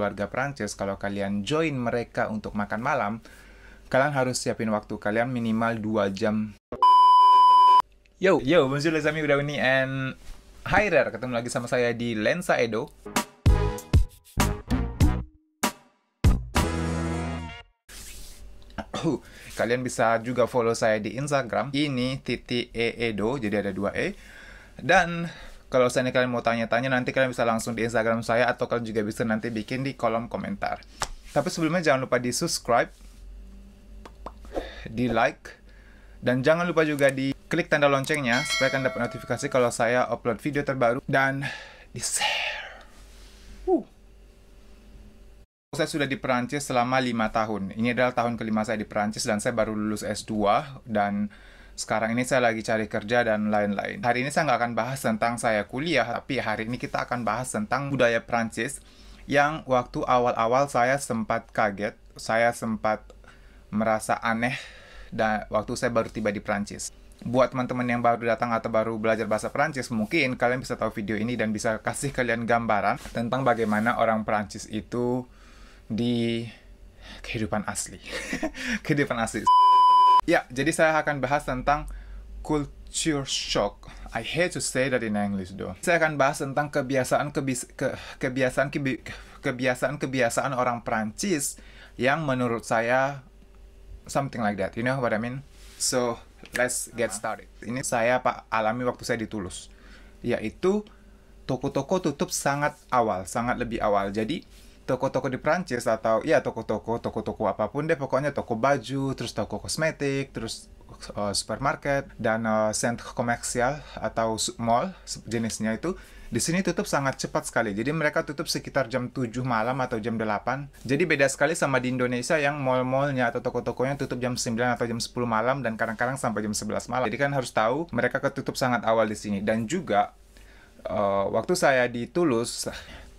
keluarga Prancis, kalau kalian join mereka untuk makan malam, kalian harus siapin waktu kalian minimal 2 jam. Yo, yo, bonjour les amis, and Hi there, ketemu lagi sama saya di Lensa Edo. Kalian bisa juga follow saya di Instagram. Ini titik e edo, jadi ada dua e. Dan kalau misalnya kalian mau tanya-tanya, nanti kalian bisa langsung di Instagram saya atau kalian juga bisa nanti bikin di kolom komentar. Tapi sebelumnya jangan lupa di subscribe, di like, dan jangan lupa juga di klik tanda loncengnya supaya kalian dapat notifikasi kalau saya upload video terbaru dan di share. Uh. Saya sudah di Perancis selama lima tahun. Ini adalah tahun kelima saya di Perancis dan saya baru lulus S2 dan sekarang ini saya lagi cari kerja dan lain-lain. Hari ini saya nggak akan bahas tentang saya kuliah, tapi hari ini kita akan bahas tentang budaya Perancis yang waktu awal-awal saya sempat kaget, saya sempat merasa aneh dan waktu saya baru tiba di Perancis. Buat teman-teman yang baru datang atau baru belajar bahasa Perancis, mungkin kalian bisa tahu video ini dan bisa kasih kalian gambaran tentang bagaimana orang Perancis itu di kehidupan asli. kehidupan asli. Ya, jadi saya akan bahas tentang culture shock. I hate to say that in English though. Saya akan bahas tentang kebiasaan kebis ke kebiasaan kebi kebiasaan kebiasaan orang Prancis yang menurut saya something like that. You know what I mean? So, let's get started. Ini saya Pak alami waktu saya di Tulus. Yaitu toko-toko tutup sangat awal, sangat lebih awal. Jadi toko-toko di Prancis atau ya toko-toko toko-toko apa pun deh pokoknya toko baju terus toko kosmetik terus uh, supermarket dan uh, center komersial atau mall jenisnya itu di sini tutup sangat cepat sekali. Jadi mereka tutup sekitar jam 7 malam atau jam 8. Jadi beda sekali sama di Indonesia yang mall-mallnya atau toko-tokonya tutup jam 9 atau jam 10 malam dan kadang-kadang sampai jam 11 malam. Jadi kan harus tahu mereka ketutup sangat awal di sini. Dan juga uh, waktu saya di Toulouse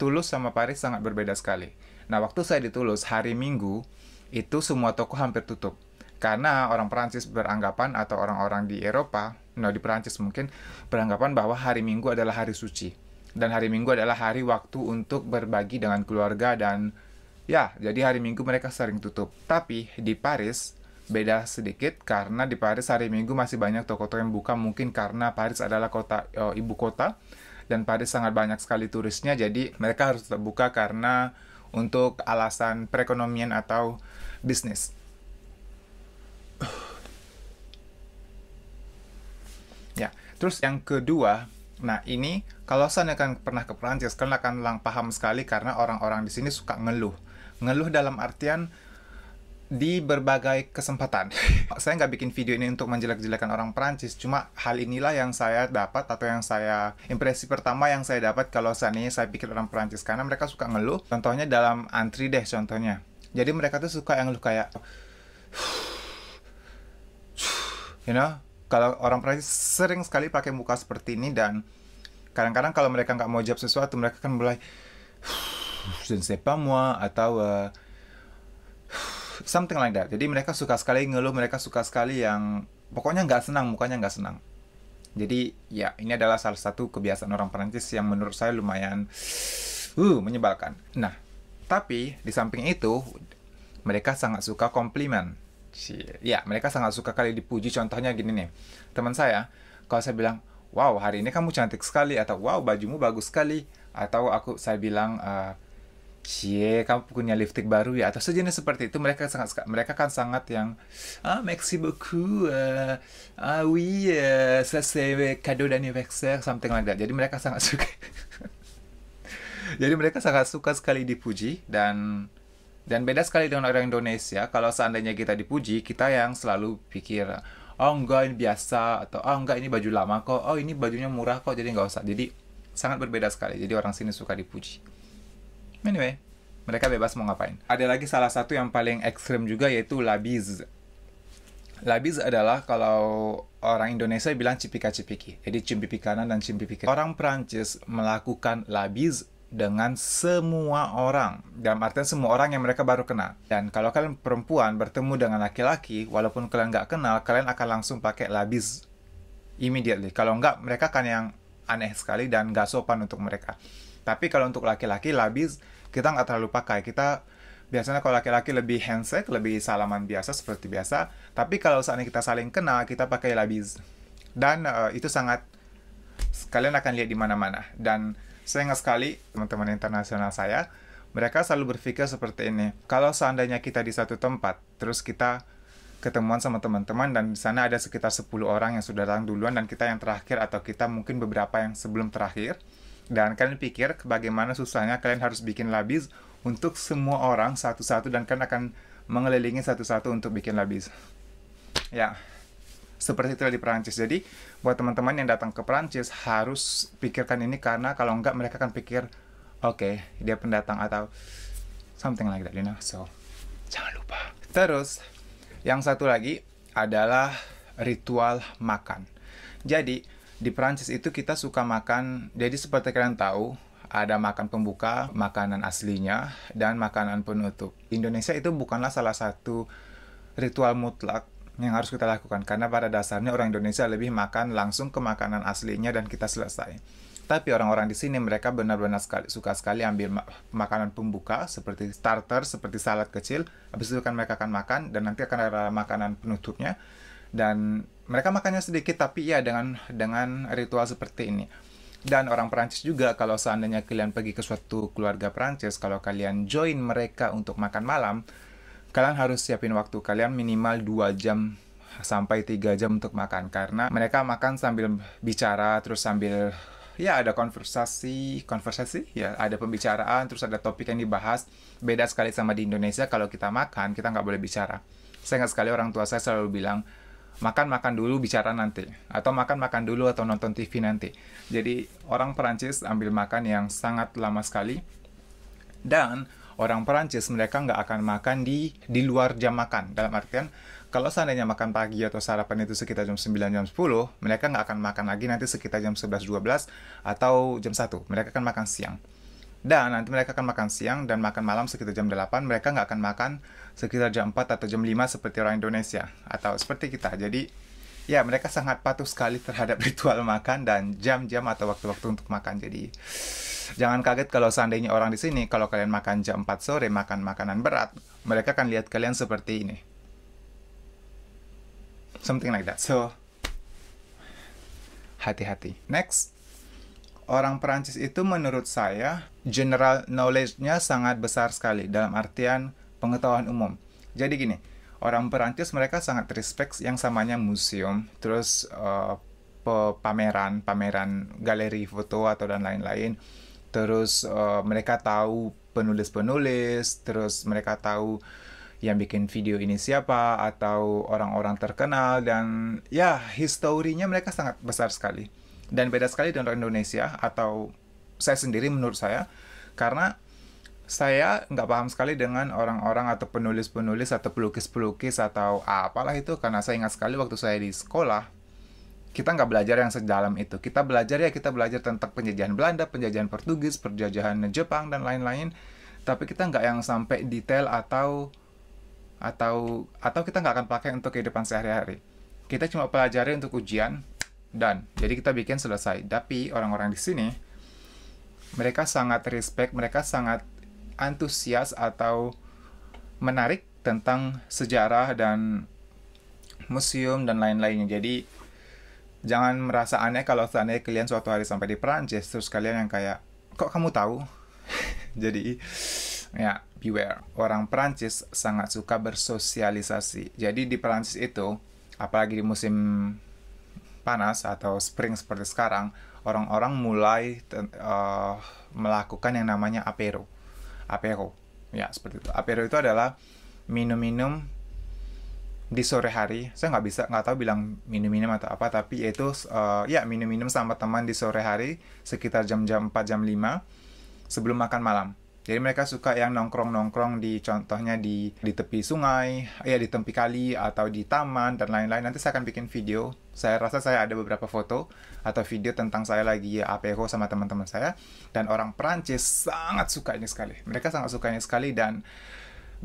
Tulus sama Paris sangat berbeda sekali. Nah, waktu saya di Tulus, hari Minggu, itu semua toko hampir tutup. Karena orang Perancis beranggapan, atau orang-orang di Eropa, no di Perancis mungkin, beranggapan bahwa hari Minggu adalah hari suci. Dan hari Minggu adalah hari waktu untuk berbagi dengan keluarga dan ya, jadi hari Minggu mereka sering tutup. Tapi di Paris, beda sedikit karena di Paris hari Minggu masih banyak toko-toko yang buka mungkin karena Paris adalah kota oh, ibu kota dan Paris sangat banyak sekali turisnya jadi mereka harus terbuka karena untuk alasan perekonomian atau bisnis. Ya, terus yang kedua, nah ini kalau saya akan pernah ke Prancis, kalian akan paham sekali karena orang-orang di sini suka ngeluh. Ngeluh dalam artian di berbagai kesempatan. saya nggak bikin video ini untuk menjelek-jelekan orang Prancis, cuma hal inilah yang saya dapat atau yang saya impresi pertama yang saya dapat kalau seandainya saya pikir orang Prancis karena mereka suka ngeluh. Contohnya dalam antri deh contohnya. Jadi mereka tuh suka yang ngeluh kayak you know, kalau orang Prancis sering sekali pakai muka seperti ini dan kadang-kadang kalau mereka nggak mau jawab sesuatu mereka kan mulai je ne sais pas moi atau uh, something like that. Jadi mereka suka sekali ngeluh, mereka suka sekali yang pokoknya nggak senang, mukanya nggak senang. Jadi ya ini adalah salah satu kebiasaan orang Perancis yang menurut saya lumayan uh menyebalkan. Nah, tapi di samping itu mereka sangat suka komplimen. Ya, mereka sangat suka kali dipuji. Contohnya gini nih, teman saya, kalau saya bilang, wow hari ini kamu cantik sekali, atau wow bajumu bagus sekali, atau aku saya bilang, uh, Cie, kamu punya lipstick baru ya? Atau sejenis seperti itu mereka sangat mereka kan sangat yang ah merci beaucoup uh, ah oui uh, c'est cadeau d'anniversaire something like that. Jadi mereka sangat suka. Jadi mereka sangat suka sekali dipuji dan dan beda sekali dengan orang Indonesia. Kalau seandainya kita dipuji kita yang selalu pikir oh enggak ini biasa atau oh enggak ini baju lama kok. Oh ini bajunya murah kok jadi nggak usah. Jadi sangat berbeda sekali. Jadi orang sini suka dipuji Anyway, mereka bebas mau ngapain. Ada lagi salah satu yang paling ekstrim juga yaitu labiz. Labiz adalah kalau orang Indonesia bilang cipika-cipiki. Jadi cium pipi kanan dan cium pipi kiri. Orang Prancis melakukan labiz dengan semua orang. Dalam artian semua orang yang mereka baru kenal. Dan kalau kalian perempuan bertemu dengan laki-laki, walaupun kalian nggak kenal, kalian akan langsung pakai labiz immediately. Kalau nggak, mereka kan yang aneh sekali dan nggak sopan untuk mereka. Tapi kalau untuk laki-laki, labis kita nggak terlalu pakai. Kita biasanya kalau laki-laki lebih handshake, lebih salaman biasa seperti biasa. Tapi kalau saat ini kita saling kenal, kita pakai labis. Dan uh, itu sangat kalian akan lihat di mana-mana. Dan saya ingat sekali teman-teman internasional saya, mereka selalu berpikir seperti ini. Kalau seandainya kita di satu tempat, terus kita ketemuan sama teman-teman dan di sana ada sekitar 10 orang yang sudah datang duluan dan kita yang terakhir atau kita mungkin beberapa yang sebelum terakhir dan kalian pikir bagaimana susahnya kalian harus bikin labis untuk semua orang satu-satu dan kalian akan mengelilingi satu-satu untuk bikin labis. Ya seperti itu di Perancis. Jadi buat teman-teman yang datang ke Perancis harus pikirkan ini karena kalau enggak mereka akan pikir oke okay, dia pendatang atau something like that you know? So jangan lupa. Terus yang satu lagi adalah ritual makan. Jadi, di Prancis itu kita suka makan, jadi seperti kalian tahu, ada makan pembuka, makanan aslinya, dan makanan penutup. Indonesia itu bukanlah salah satu ritual mutlak yang harus kita lakukan, karena pada dasarnya orang Indonesia lebih makan langsung ke makanan aslinya dan kita selesai. Tapi orang-orang di sini mereka benar-benar sekali, suka sekali ambil ma makanan pembuka seperti starter, seperti salad kecil. Habis itu kan mereka akan makan dan nanti akan ada makanan penutupnya. Dan mereka makannya sedikit tapi ya dengan dengan ritual seperti ini. Dan orang Perancis juga kalau seandainya kalian pergi ke suatu keluarga Perancis, kalau kalian join mereka untuk makan malam, kalian harus siapin waktu kalian minimal 2 jam sampai 3 jam untuk makan. Karena mereka makan sambil bicara terus sambil ya ada konversasi konversasi? Ya ada pembicaraan terus ada topik yang dibahas. Beda sekali sama di Indonesia kalau kita makan kita nggak boleh bicara. Saya ingat sekali orang tua saya selalu bilang makan makan dulu bicara nanti atau makan makan dulu atau nonton TV nanti jadi orang Perancis ambil makan yang sangat lama sekali dan orang Perancis mereka nggak akan makan di di luar jam makan dalam artian kalau seandainya makan pagi atau sarapan itu sekitar jam 9 jam 10, mereka nggak akan makan lagi nanti sekitar jam 11 12 atau jam 1. Mereka akan makan siang. Dan nanti mereka akan makan siang dan makan malam sekitar jam 8. Mereka nggak akan makan sekitar jam 4 atau jam 5 seperti orang Indonesia. Atau seperti kita. Jadi, ya mereka sangat patuh sekali terhadap ritual makan dan jam-jam atau waktu-waktu untuk makan. Jadi, jangan kaget kalau seandainya orang di sini, kalau kalian makan jam 4 sore, makan makanan berat, mereka akan lihat kalian seperti ini something like that so hati-hati next orang Perancis itu menurut saya general knowledge-nya sangat besar sekali dalam artian pengetahuan umum. Jadi gini orang Perancis mereka sangat respect yang samanya museum terus uh, pameran pameran galeri foto atau dan lain-lain. Terus uh, mereka tahu penulis-penulis terus mereka tahu yang bikin video ini siapa atau orang-orang terkenal dan ya historinya mereka sangat besar sekali dan beda sekali dengan Indonesia atau saya sendiri menurut saya karena saya nggak paham sekali dengan orang-orang atau penulis-penulis atau pelukis-pelukis atau apalah itu. Karena saya ingat sekali waktu saya di sekolah kita nggak belajar yang sedalam itu. Kita belajar ya kita belajar tentang penjajahan Belanda penjajahan Portugis penjajahan Jepang dan lain-lain. Tapi kita nggak yang sampai detail atau atau atau kita nggak akan pakai untuk kehidupan sehari-hari. Kita cuma pelajari untuk ujian dan jadi kita bikin selesai. Tapi orang-orang di sini mereka sangat respect, mereka sangat antusias atau menarik tentang sejarah dan museum dan lain-lainnya. Jadi jangan merasa aneh kalau seandainya kalian suatu hari sampai di Perancis terus kalian yang kayak kok kamu tahu? Jadi ya beware. Orang Perancis sangat suka bersosialisasi. Jadi di Perancis itu, apalagi di musim panas atau spring seperti sekarang, orang-orang mulai uh, melakukan yang namanya apero. Apero. Ya, seperti itu. Apero itu adalah minum-minum di sore hari saya nggak bisa nggak tahu bilang minum-minum atau apa tapi itu uh, ya minum-minum sama teman di sore hari sekitar jam-jam 4 jam 5 sebelum makan malam jadi mereka suka yang nongkrong-nongkrong di contohnya di di tepi sungai, ya di tepi kali atau di taman dan lain-lain. Nanti saya akan bikin video. Saya rasa saya ada beberapa foto atau video tentang saya lagi APH sama teman-teman saya dan orang Perancis sangat suka ini sekali. Mereka sangat suka ini sekali dan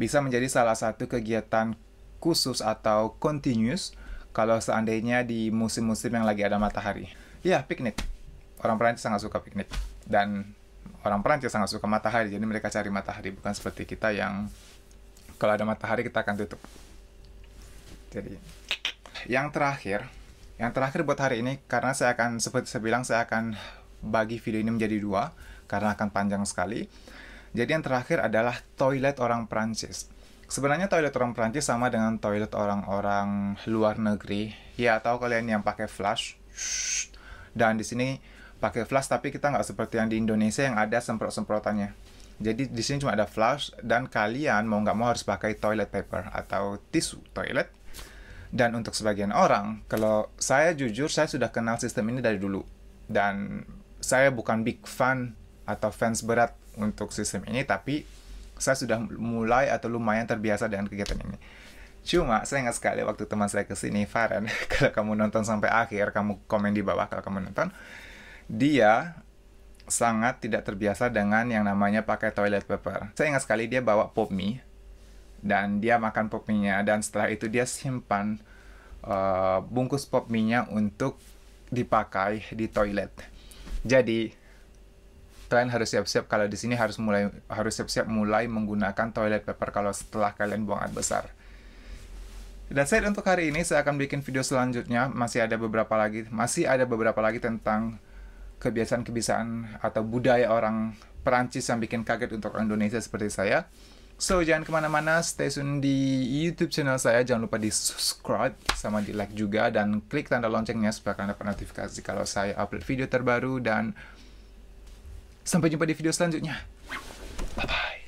bisa menjadi salah satu kegiatan khusus atau continuous kalau seandainya di musim-musim yang lagi ada matahari. Ya, piknik. Orang Perancis sangat suka piknik dan orang Perancis sangat suka matahari, jadi mereka cari matahari bukan seperti kita yang kalau ada matahari kita akan tutup. Jadi yang terakhir, yang terakhir buat hari ini karena saya akan seperti saya bilang saya akan bagi video ini menjadi dua karena akan panjang sekali. Jadi yang terakhir adalah toilet orang Prancis. Sebenarnya toilet orang Prancis sama dengan toilet orang-orang luar negeri. Ya, tahu kalian yang pakai flush. Dan di sini pakai flush tapi kita nggak seperti yang di Indonesia yang ada semprot-semprotannya. Jadi di sini cuma ada flush dan kalian mau nggak mau harus pakai toilet paper atau tisu toilet. Dan untuk sebagian orang, kalau saya jujur saya sudah kenal sistem ini dari dulu. Dan saya bukan big fan atau fans berat untuk sistem ini, tapi saya sudah mulai atau lumayan terbiasa dengan kegiatan ini. Cuma saya ingat sekali waktu teman saya ke sini, Farhan, kalau kamu nonton sampai akhir, kamu komen di bawah kalau kamu nonton, dia sangat tidak terbiasa dengan yang namanya pakai toilet paper. Saya ingat sekali dia bawa pop mie, dan dia makan pop mie-nya, dan setelah itu dia simpan uh, bungkus pop mie-nya untuk dipakai di toilet. Jadi, kalian harus siap-siap kalau di sini harus mulai harus siap-siap mulai menggunakan toilet paper kalau setelah kalian buang air besar. Dan saya untuk hari ini saya akan bikin video selanjutnya masih ada beberapa lagi masih ada beberapa lagi tentang kebiasaan-kebiasaan atau budaya orang Perancis yang bikin kaget untuk orang Indonesia seperti saya. So, jangan ke mana-mana, stay tune di YouTube channel saya. Jangan lupa di subscribe sama di like juga. Dan klik tanda loncengnya supaya kalian dapat notifikasi kalau saya upload video terbaru. Dan sampai jumpa di video selanjutnya. Bye-bye.